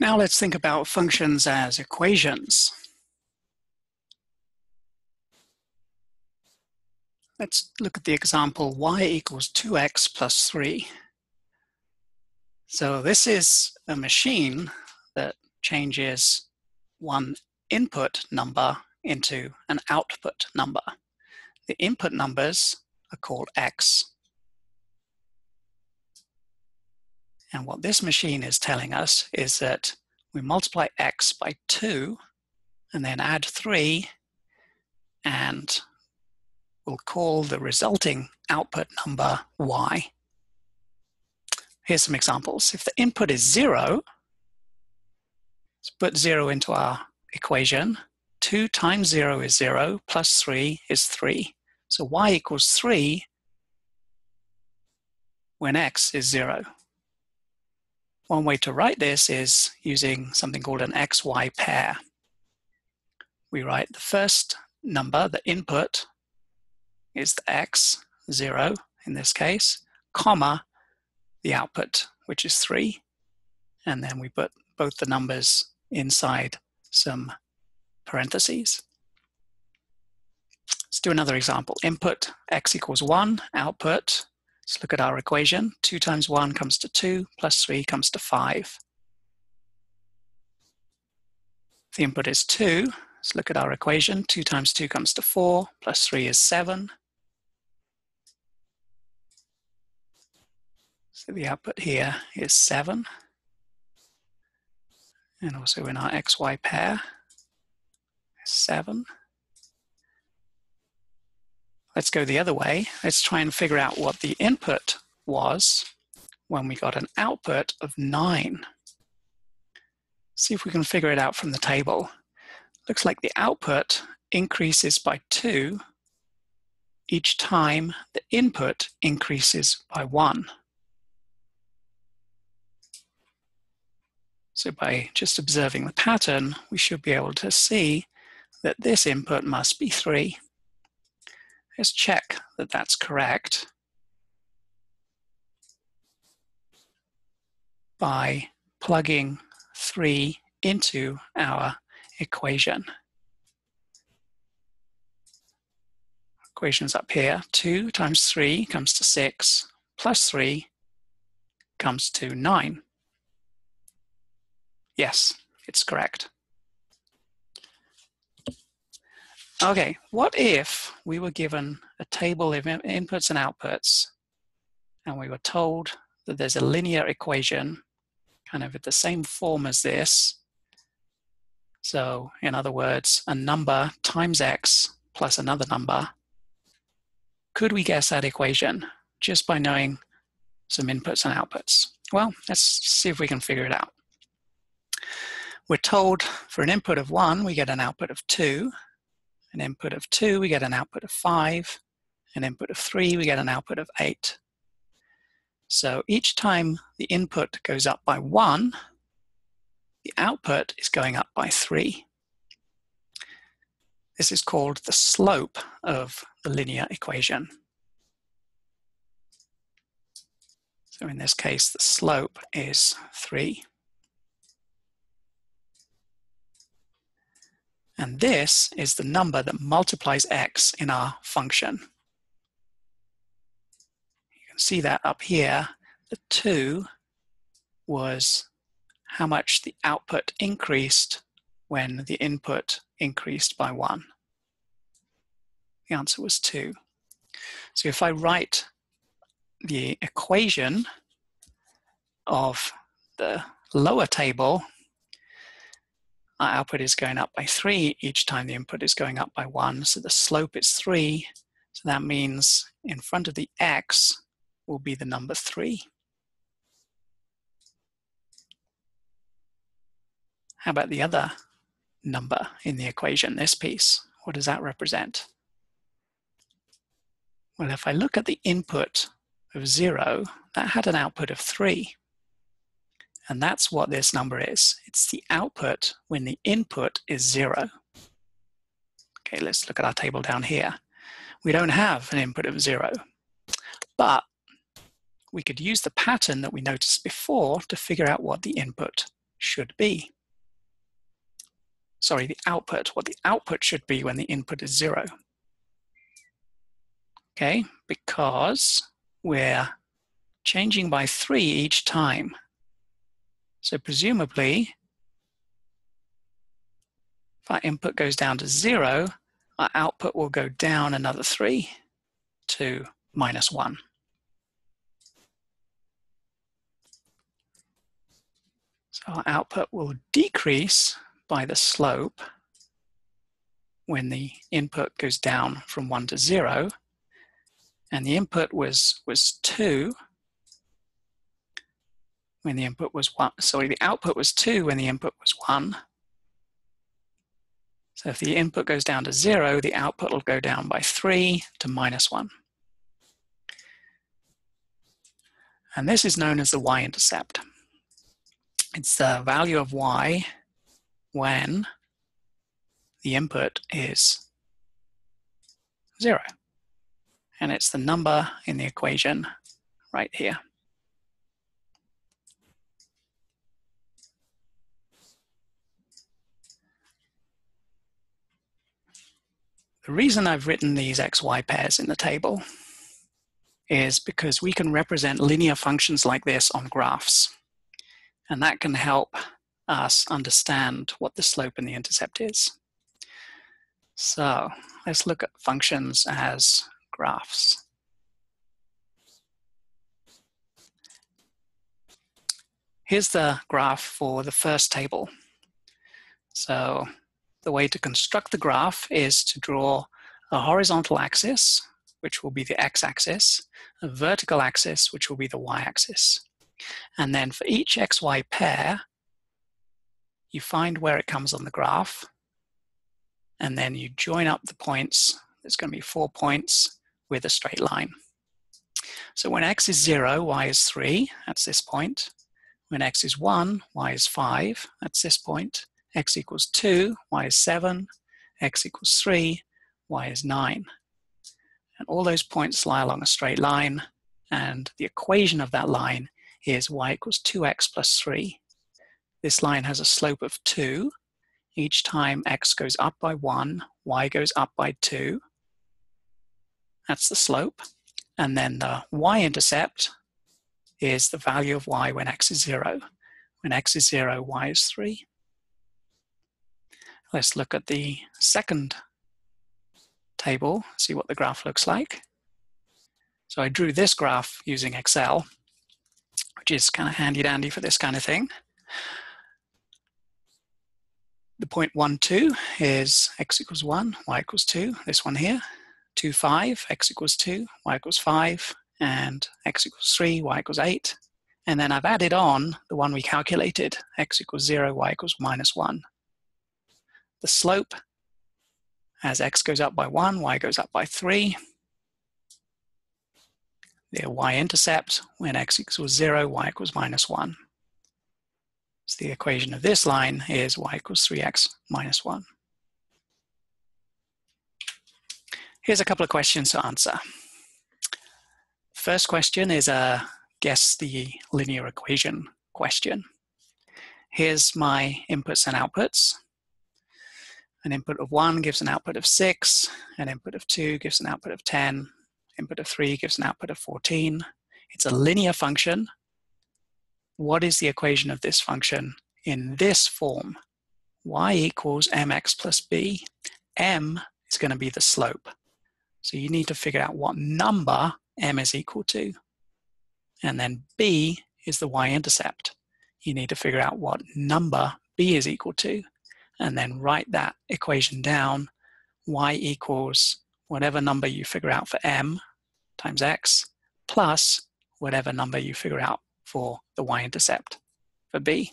Now let's think about functions as equations. Let's look at the example y equals 2x plus 3. So this is a machine that changes one input number into an output number. The input numbers are called x. And what this machine is telling us is that we multiply x by 2 and then add 3 and we'll call the resulting output number y. Here's some examples. If the input is 0, let's put 0 into our equation. 2 times 0 is 0, plus 3 is 3. So y equals 3 when x is 0. One way to write this is using something called an XY pair. We write the first number, the input, is the X, zero in this case, comma, the output, which is three. And then we put both the numbers inside some parentheses. Let's do another example. Input x equals 1, output Let's look at our equation. 2 times 1 comes to 2, plus 3 comes to 5. The input is 2. Let's look at our equation. 2 times 2 comes to 4, plus 3 is 7. So the output here is 7. And also in our xy pair, 7. Let's go the other way. Let's try and figure out what the input was when we got an output of 9. See if we can figure it out from the table. Looks like the output increases by 2 each time the input increases by 1. So by just observing the pattern, we should be able to see that this input must be 3. Let's check that that's correct by plugging 3 into our equation. Equation's up here. 2 times 3 comes to 6, plus 3 comes to 9. Yes, it's correct. Okay, what if we were given a table of inputs and outputs and we were told that there's a linear equation kind of the same form as this. So in other words, a number times x plus another number. Could we guess that equation just by knowing some inputs and outputs? Well, let's see if we can figure it out. We're told for an input of one, we get an output of two an input of 2, we get an output of 5. An input of 3, we get an output of 8. So each time the input goes up by 1, the output is going up by 3. This is called the slope of the linear equation. So in this case, the slope is 3. And this is the number that multiplies x in our function. You can see that up here. The 2 was how much the output increased when the input increased by 1. The answer was 2. So if I write the equation of the lower table Uh, output is going up by 3 each time the input is going up by 1. So the slope is 3. So that means in front of the x will be the number 3. How about the other number in the equation, this piece? What does that represent? Well, if I look at the input of 0, that had an output of 3. And that's what this number is. It's the output when the input is zero. Okay, let's look at our table down here. We don't have an input of zero, but we could use the pattern that we noticed before to figure out what the input should be. Sorry, the output, what the output should be when the input is zero. Okay, because we're changing by three each time. So presumably, if our input goes down to zero, our output will go down another three to minus one. So our output will decrease by the slope when the input goes down from one to zero. And the input was, was two when the input was one. Sorry, the output was two when the input was one. So if the input goes down to zero, the output will go down by three to minus one. And this is known as the y-intercept. It's the value of y when the input is zero. And it's the number in the equation right here. The reason I've written these xy pairs in the table is because we can represent linear functions like this on graphs. And that can help us understand what the slope and the intercept is. So let's look at functions as graphs. Here's the graph for the first table. So the way to construct the graph is to draw a horizontal axis, which will be the x-axis, a vertical axis, which will be the y-axis. And then for each xy pair, you find where it comes on the graph, and then you join up the points. There's going to be four points with a straight line. So when x is 0, y is 3, that's this point. When x is 1, y is 5, that's this point. X equals 2, y is 7, x equals 3, y is 9. And all those points lie along a straight line, and the equation of that line is y equals 2x plus 3. This line has a slope of 2. Each time x goes up by 1, y goes up by 2. That's the slope. And then the y-intercept is the value of y when x is 0. When x is 0, y is 3. Let's look at the second table, see what the graph looks like. So I drew this graph using Excel, which is kind of handy dandy for this kind of thing. The point 1, 2 is x equals 1, y equals 2, this one here. 2, 5, x equals 2, y equals 5, and x equals 3, y equals 8. And then I've added on the one we calculated, x equals 0, y equals minus 1. The slope as x goes up by 1, y goes up by 3. The y-intercept, when x equals 0, y equals minus 1. So the equation of this line is y equals 3x minus 1. Here's a couple of questions to answer. First question is a guess the linear equation question. Here's my inputs and outputs. An input of 1 gives an output of 6, an input of 2 gives an output of 10, input of 3 gives an output of 14. It's a linear function. What is the equation of this function in this form? y equals mx plus b. m is going to be the slope. So you need to figure out what number m is equal to. And then b is the y-intercept. You need to figure out what number b is equal to and then write that equation down, y equals whatever number you figure out for m times x plus whatever number you figure out for the y-intercept for b.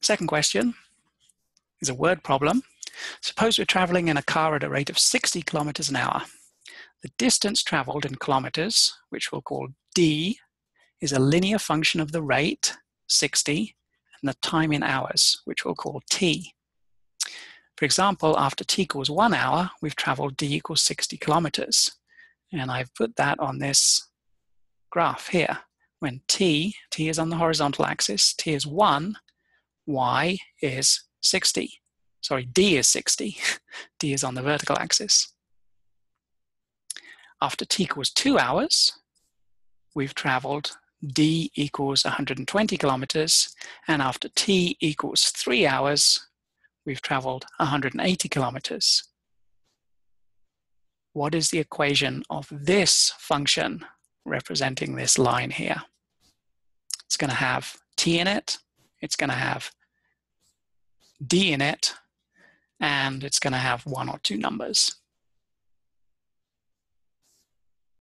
Second question is a word problem. Suppose we're traveling in a car at a rate of 60 kilometers an hour. The distance traveled in kilometers, which we'll call d, is a linear function of the rate, 60, and the time in hours, which we'll call t. For example, after t equals one hour, we've traveled d equals 60 kilometers. And I've put that on this graph here, when t, t is on the horizontal axis, t is 1, y is 60. Sorry, d is 60. d is on the vertical axis. After t equals 2 hours, we've traveled d equals 120 kilometers, and after t equals 3 hours, we've traveled 180 kilometers. What is the equation of this function representing this line here? It's going to have t in it, it's going to have d in it, and it's going to have one or two numbers.